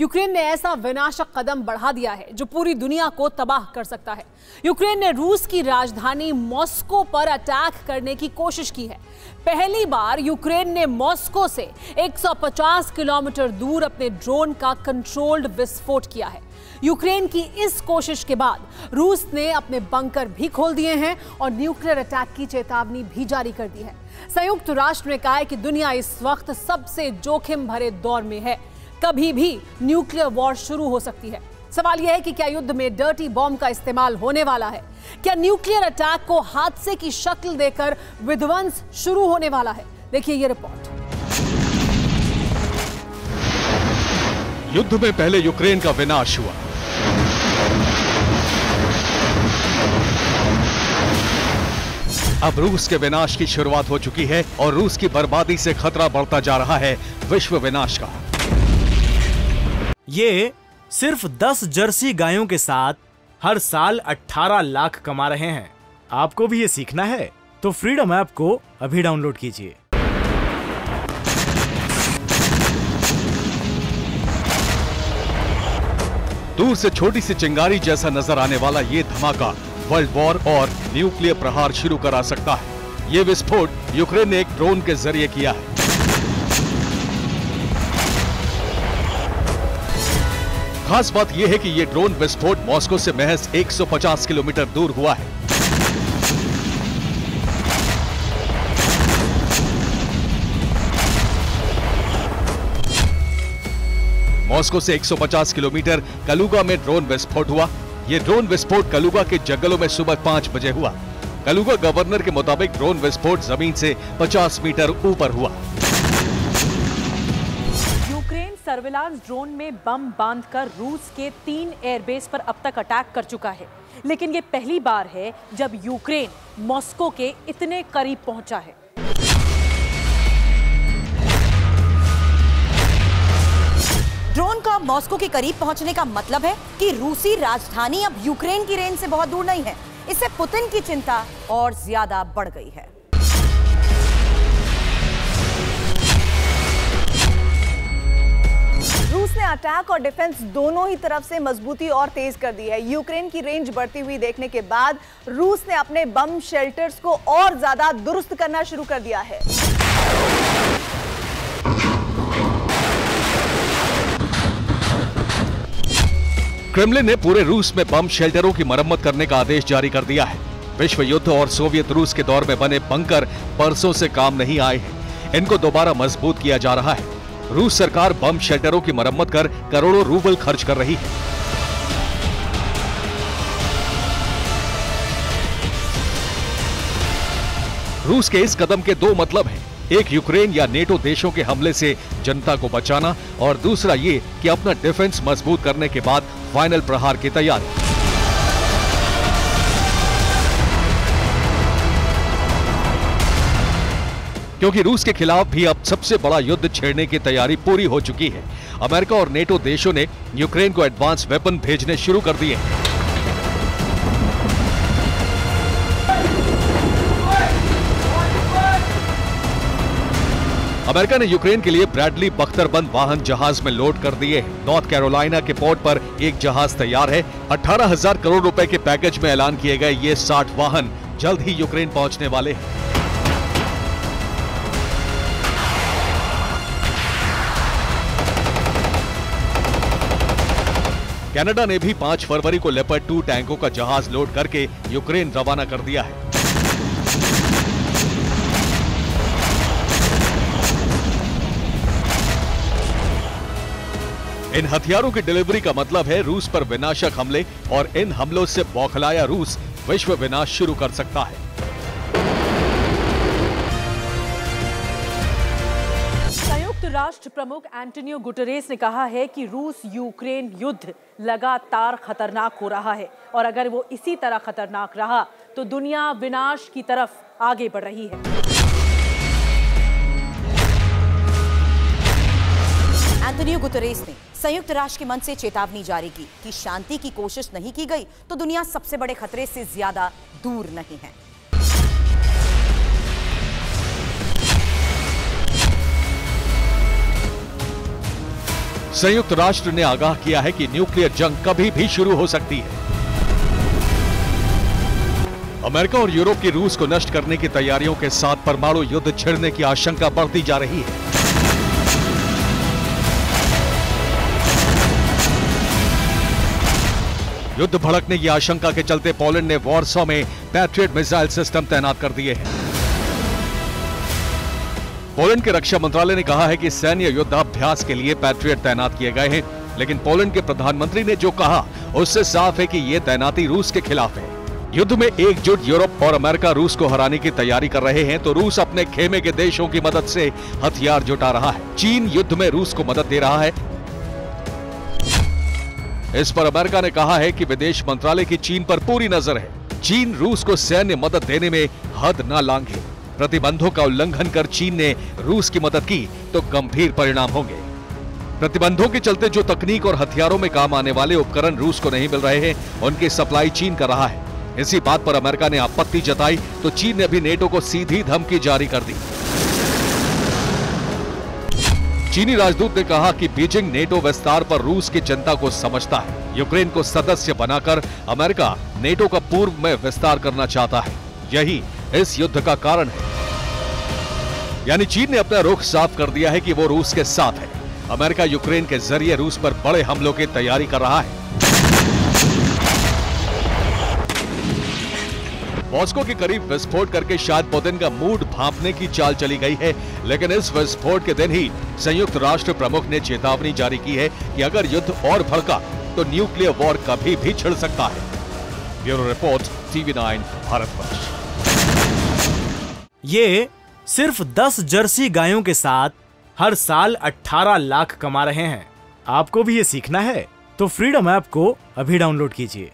Ukraine ने ऐसा विनाशक कदम बढ़ा दिया है जो पूरी दुनिया को तबाह कर सकता है। यूक्रेन ने रूस की राजधानी मॉस्को पर अटैक करने की कोशिश की है। पहली बार यूक्रेन ने मॉस्को से 150 किलोमीटर दूर अपने ड्रोन का कंट्रोल्ड विस्फोट किया है। यूक्रेन की इस कोशिश के बाद रूस ने अपने बंकर भी खोल दिए हैं और न्यूक्लियर अटैक की चेतावनी भी जारी कर दी है। संयुक्त राष्ट्र ने कहा है कि दुनिया इस वक्त सबसे जोखिम भरे दौर में है। कभी भी न्यूक्लियर वॉर शुरू हो सकती है। सवाल यह है कि क्या युद्ध में डर्टी बॉम्ब का इस्तेमाल होने वाला है? क्या न्यूक्लियर अटैक को हादसे की शक्ल देकर विध्वंस शुरू होने वाला है? देखिए ये रिपोर्ट। युद्ध में पहले यूक्रेन का विनाश हुआ। अब रूस के विनाश की शुरुआत हो चुकी है और रूस की बर्बादी से खतरा बढ़ता जा रहा है विश्व विनाश का। ये सिर्फ़ 10 जर्सी गायों के साथ हर साल 18 लाख कमा रहे हैं। आपको भी ये सीखना है? तो फ्रीडम ऐप को अभी डाउनलोड कीजिए। दूर से छोटी सी चिंगारी जैसा नज़र आने वाला ये धमाका वर्ल्ड वॉर और न्यूक्लियर प्रहार शुरू करा सकता है। ये विस्फोट यूक्रेन ने एक ड्रोन के ज़रिए किया है। खास बात यह है कि ये ड्रोन विस्फोट मॉस्को से महज 150 किलोमीटर दूर हुआ है। मॉस्को से 150 किलोमीटर कलुगा में ड्रोन विस्फोट हुआ। ये ड्रोन विस्फोट कलुगा के जंगलों में सुबह पाँच बजे हुआ। कलुगा गवर्नर के मुताबिक ड्रोन विस्फोट ज़मीन से 50 मीटर ऊपर हुआ। सर्विलांस ड्रोन में बम बांधकर रूस के तीन एयरबेस पर अब तक अटैक कर चुका है। लेकिन ये पहली बार है जब यूक्रेन मॉस्को के इतने करीब पहुँचा है। ड्रोन का मॉस्को के करीब पहुँचने का मतलब है कि रूसी राजधानी अब यूक्रेन की रेंज से बहुत दूर नहीं है। इससे पुतिन की चिंता और ज़्यादा बढ़ गई है। रूस ने अटैक और डिफेंस दोनों ही तरफ़ से मजबूती और तेज कर दी है। यूक्रेन की रेंज बढ़ती हुई देखने के बाद रूस ने अपने बम शेल्टर्स को और ज़्यादा दुरुस्त करना शुरू कर दिया है। क्रेमलिन ने पूरे रूस में बम शेल्टरों की मरम्मत करने का आदेश जारी कर दिया है। विश्व युद्ध और सोवियत रूस के दौर में बने बंकर बरसों से काम नहीं आए हैं। इनको दोबारा मज़बूत किया जा रहा है। रूस सरकार बम शेल्टरों की मरम्मत कर करोड़ों रूबल खर्च कर रही है। रूस के इस कदम के दो मतलब हैं, एक यूक्रेन या नेटो देशों के हमले से जनता को बचाना और दूसरा ये कि अपना डिफेंस मज़बूत करने के बाद फाइनल प्रहार की तैयारी। क्योंकि रूस के खिलाफ भी अब सबसे बड़ा युद्ध छेड़ने की तैयारी पूरी हो चुकी है। अमेरिका और नेटो देशों ने यूक्रेन को एडवांस वेपन भेजने शुरू कर दिए हैं। अमेरिका ने यूक्रेन के लिए ब्रैडली बख्तरबंद वाहन जहाज़ में लोड कर दिए हैं। नॉर्थ कैरोलिना के पोर्ट पर एक जहाज़ तैयार है। 18,000 करोड़ रुपए के पैकेज में ऐलान किए गए ये 60 वाहन जल्द ही यूक्रेन पहुँचने वाले हैं। कनाडा ने भी 5 फरवरी को लेपर्ड टू टैंकों का जहाज़ लोड करके यूक्रेन रवाना कर दिया है। इन हथियारों की डिलीवरी का मतलब है रूस पर विनाशक हमले और इन हमलों से बौखलाया रूस विश्व विनाश शुरू कर सकता है। राष्ट्र प्रमुख एंटोनियो गुटरेस ने कहा है कि रूस यूक्रेन युद्ध लगातार खतरनाक हो रहा है और अगर वो इसी तरह खतरनाक रहा तो दुनिया विनाश की तरफ़ आगे बढ़ रही है। एंटोनियो गुटरेस ने संयुक्त राष्ट्र के मंच से चेतावनी जारी की कि शांति की कोशिश नहीं की गई तो दुनिया सबसे बड़े खतरे से ज़्यादा दूर नहीं है। संयुक्त राष्ट्र ने आगाह किया है कि न्यूक्लियर जंग कभी भी शुरू हो सकती है। अमेरिका और यूरोप की रूस को नष्ट करने की तैयारियों के साथ परमाणु युद्ध छिड़ने की आशंका बढ़ती जा रही है। युद्ध भड़कने की आशंका के चलते पोलैंड ने वॉरसो में पैट्रियट मिसाइल सिस्टम तैनात कर दिए हैं। पोलैंड के रक्षा मंत्रालय ने कहा है कि सैन्य युद्धाभ्यास के लिए पैट्रियट तैनात किए गए हैं, लेकिन पोलैंड के प्रधानमंत्री ने जो कहा, उससे साफ़ है कि ये तैनाती रूस के खिलाफ है। युद्ध में एकजुट यूरोप और अमेरिका रूस को हराने की तैयारी कर रहे हैं तो रूस अपने खेमे के देशों की मदद से हथियार जुटा रहा है। चीन युद्ध में रूस को मदद दे रहा है। इस पर अमेरिका ने कहा है कि विदेश मंत्रालय की चीन पर पूरी नज़र है। चीन रूस को सैन्य मदद देने में हद न लांघे। प्रतिबंधों का उल्लंघन कर चीन ने रूस की मदद की तो गंभीर परिणाम होंगे। प्रतिबंधों के चलते जो तकनीक और हथियारों में काम आने वाले उपकरण रूस को नहीं मिल रहे हैं, उनकी सप्लाई चीन कर रहा है। इसी बात पर अमेरिका ने आपत्ति जताई तो चीन ने भी नेटो को सीधी धमकी जारी कर दी। चीनी राजदूत ने कहा कि बीजिंग नेटो विस्तार पर रूस की चिंता को समझता है। यूक्रेन को सदस्य बनाकर अमेरिका नेटो का पूर्व में विस्तार करना चाहता है। यही इस युद्ध का कारण है। यानी चीन ने अपना रुख साफ़ कर दिया है कि वो रूस के साथ है। अमेरिका यूक्रेन के ज़रिए रूस पर बड़े हमलों की तैयारी कर रहा है। मॉस्को के करीब विस्फोट करके शायद पुतिन का मूड भांपने की चाल चली गई है, लेकिन इस विस्फोट के दिन ही संयुक्त राष्ट्र प्रमुख ने चेतावनी जारी की है कि अगर युद्ध और भड़का तो न्यूक्लियर वॉर कभी भी छिड़ सकता है। Bureau report, TV nine Bharatvarsh ये सिर्फ़ 10 जर्सी गायों के साथ हर साल 18 लाख कमा रहे हैं। आपको भी ये सीखना है? तो फ्रीडम ऐप को अभी डाउनलोड कीजिए।